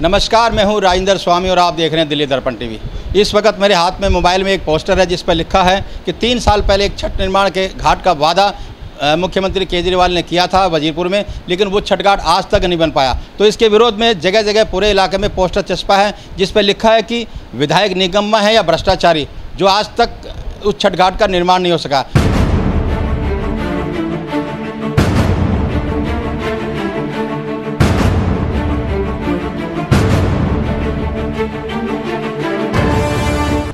नमस्कार, मैं हूँ राजेंद्र स्वामी और आप देख रहे हैं दिल्ली दर्पण टीवी। इस वक्त मेरे हाथ में मोबाइल में एक पोस्टर है, जिस पर लिखा है कि तीन साल पहले एक छठ निर्माण के घाट का वादा मुख्यमंत्री केजरीवाल ने किया था वजीरपुर में, लेकिन वो छठ घाट आज तक नहीं बन पाया। तो इसके विरोध में जगह जगह पूरे इलाके में पोस्टर चस्पा है, जिस पर लिखा है कि विधायक निगम्मा है या भ्रष्टाचारी, जो आज तक उस छठ घाट का निर्माण नहीं हो सका।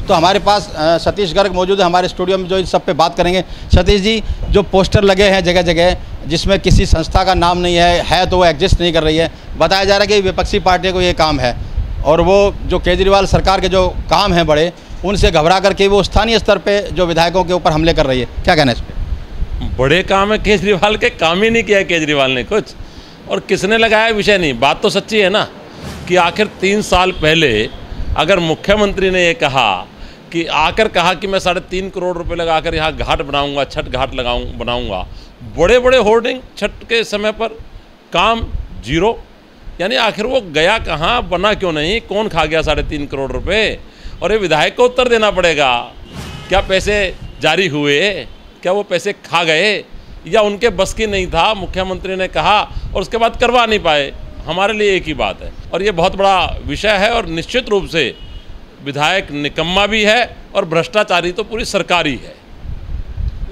तो हमारे पास सतीश गर्ग मौजूद है हमारे स्टूडियो में, जो इन सब पे बात करेंगे। सतीश जी, जो पोस्टर लगे हैं जगह जगह जिसमें किसी संस्था का नाम नहीं है है तो वो एग्जिस्ट नहीं कर रही है। बताया जा रहा है कि विपक्षी पार्टियों को ये काम है। और वो जो केजरीवाल सरकार के जो काम हैं बड़े, उनसे घबरा करके वो स्थानीय स्तर पर जो विधायकों के ऊपर हमले कर रही है। क्या कहना है इस पर बड़े काम है केजरीवाल के, काम ही नहीं किया केजरीवाल ने कुछ। और किसने लगाया विषय नहीं? बात तो सच्ची है ना, कि आखिर तीन साल पहले अगर मुख्यमंत्री ने ये कहा कि आकर कहा कि मैं साढ़े तीन करोड़ रुपए लगाकर यहाँ घाट बनाऊँगा, छठ घाट लगाऊँ, बनाऊँगा बड़े बड़े होर्डिंग छठ के समय पर काम ज़ीरो यानी आखिर वो गया कहाँ, बना क्यों नहीं, कौन खा गया साढ़े तीन करोड़ रुपए? और ये विधायक को उत्तर देना पड़ेगा, क्या पैसे जारी हुए? क्या वो पैसे खा गए? या उनके बस की नहीं था, मुख्यमंत्री ने कहा और उसके बाद करवा नहीं पाए? हमारे लिए एक ही बात है। और ये बहुत बड़ा विषय है और निश्चित रूप से विधायक निकम्मा भी है और भ्रष्टाचारी तो पूरी सरकारी है।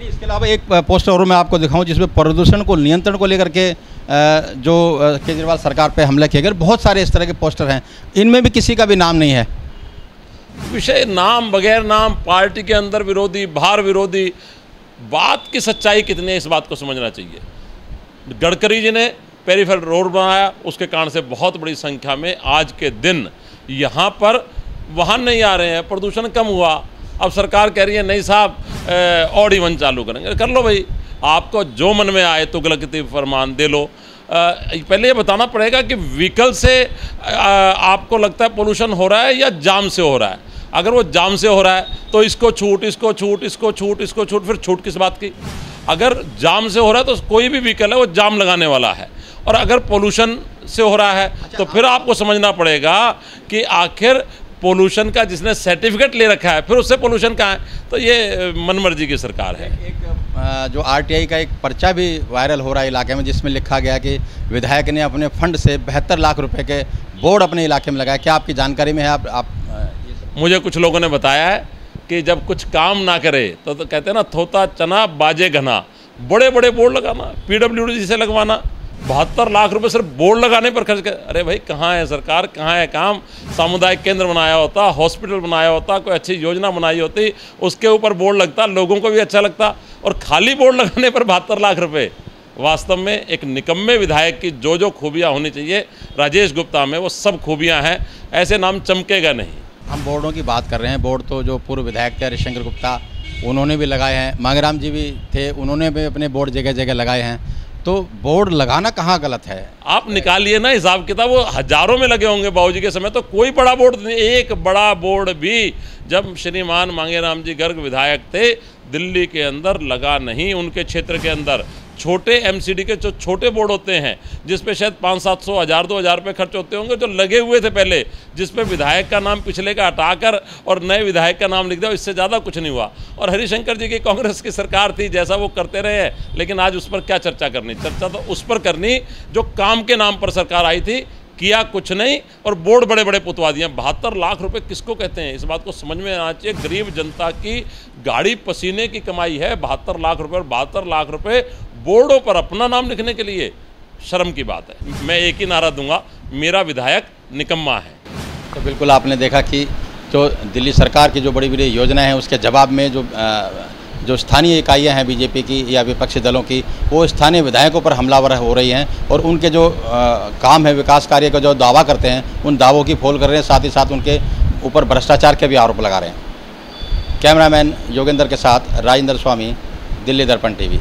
इसके अलावा एक पोस्टर और मैं आपको दिखाऊँ जिसमें प्रदूषण को नियंत्रण को लेकर के जो केजरीवाल सरकार पे हमला किए गए बहुत सारे इस तरह के पोस्टर हैं। इनमें भी किसी का भी नाम नहीं है। विषय नाम बगैर नाम पार्टी के अंदर विरोधी बाहर विरोधी बात की सच्चाई कितनी है इस बात को समझना चाहिए। गडकरी जी ने पेरीफेरल रोड बनाया उसके कारण से बहुत बड़ी संख्या में आज के दिन यहाँ पर वाहन नहीं आ रहे हैं प्रदूषण कम हुआ। अब सरकार कह रही है नहीं साहब ऑड इवन चालू करेंगे। कर लो भाई आपको जो मन में आए तो तुगलकती फरमान दे लो। अ, पहले ये बताना पड़ेगा कि व्हीकल से अ, आपको लगता है पोल्यूशन हो रहा है या जाम से हो रहा है? अगर वो जाम से हो रहा है तो इसको छूट इसको छूट इसको छूट इसको छूट फिर छूट किस बात की? अगर जाम से हो रहा है तो कोई भी व्हीकल है वो जाम लगाने वाला है। और अगर पोल्यूशन से हो रहा है अच्छा, तो फिर आपको समझना पड़ेगा कि आखिर पोल्यूशन का जिसने सर्टिफिकेट ले रखा है फिर उससे पोल्यूशन कहाँ है? तो ये मनमर्जी की सरकार है। एक जो आरटीआई का एक पर्चा भी वायरल हो रहा है इलाके में जिसमें लिखा गया कि विधायक ने अपने फंड से बहत्तर लाख रुपए के बोर्ड अपने इलाके में लगाया क्या आपकी जानकारी में है? आप, आप मुझे कुछ लोगों ने बताया है कि जब कुछ काम ना करे तो, तो कहते हैं ना थोता चना बाजे घना। बड़े बड़े बोर्ड लगाना पीडब्ल्यूडी से लगवाना। बहत्तर लाख रुपए सिर्फ़ बोर्ड लगाने पर खर्च कर, अरे भाई, कहाँ है सरकार, कहाँ है काम? सामुदायिक केंद्र बनाया होता, हॉस्पिटल बनाया होता, कोई अच्छी योजना बनाई होती, उसके ऊपर बोर्ड लगता, लोगों को भी अच्छा लगता, और खाली बोर्ड लगाने पर बहत्तर लाख रुपये वास्तव में एक निकम्मे विधायक की जो जो खूबियाँ होनी चाहिए, राजेश गुप्ता में वो सब खूबियाँ हैं, ऐसे नाम चमकेगा नहीं। हम बोर्डों की बात कर रहे हैं, बोर्ड तो जो पूर्व विधायक थे, हरिशंकर गुप्ता, उन्होंने भी लगाए हैं, मांगराम जी भी थे, उन्होंने भी अपने बोर्ड जगह जगह लगाए हैं। तो बोर्ड लगाना कहाँ गलत है? आप निकालिए ना हिसाब किताब, वो हज़ारों में लगे होंगे बाबूजी के समय तो कोई बड़ा बोर्ड नहीं, एक बड़ा बोर्ड भी जब श्रीमान मांगे राम जी गर्ग विधायक थे, दिल्ली के अंदर लगा नहीं उनके क्षेत्र के अंदर। छोटे एमसीडी के जो छोटे बोर्ड होते हैं, जिसपे शायद पाँच सात सौ, हज़ार दो हज़ार रुपये खर्च होते होंगे, जो लगे हुए थे पहले, जिसपे विधायक का नाम पिछले का हटाकर और नए विधायक का नाम लिख दिया, इससे ज़्यादा कुछ नहीं हुआ। और हरिशंकर जी की कांग्रेस की सरकार थी, जैसा वो करते रहे हैं, लेकिन आज उस पर क्या चर्चा करनी? चर्चा तो उस पर करनी, जो काम के नाम पर सरकार आई थी किया कुछ नहीं और बोर्ड बड़े बड़े पुतवा दिए बहत्तर लाख रुपए किसको कहते हैं? इस बात को समझ में आना चाहिए। गरीब जनता की गाड़ी पसीने की कमाई है बहत्तर लाख रुपए और बहत्तर लाख रुपए बोर्डों पर अपना नाम लिखने के लिए। शर्म की बात है। मैं एक ही नारा दूँगा मेरा विधायक निकम्मा है। तो बिल्कुल आपने देखा कि जो दिल्ली सरकार की जो बड़ी बड़ी योजनाएँ हैं उसके जवाब में जो अ, जो स्थानीय इकाइयाँ हैं बीजेपी की या विपक्षी दलों की वो स्थानीय विधायकों पर हमलावर हो रही हैं और उनके जो आ, काम है विकास कार्य का जो दावा करते हैं उन दावों की फोल कर रहे हैं साथ ही साथ उनके ऊपर भ्रष्टाचार के भी आरोप लगा रहे हैं। कैमरामैन योगेंद्र के साथ राजेंद्र स्वामी दिल्ली दर्पण टीवी।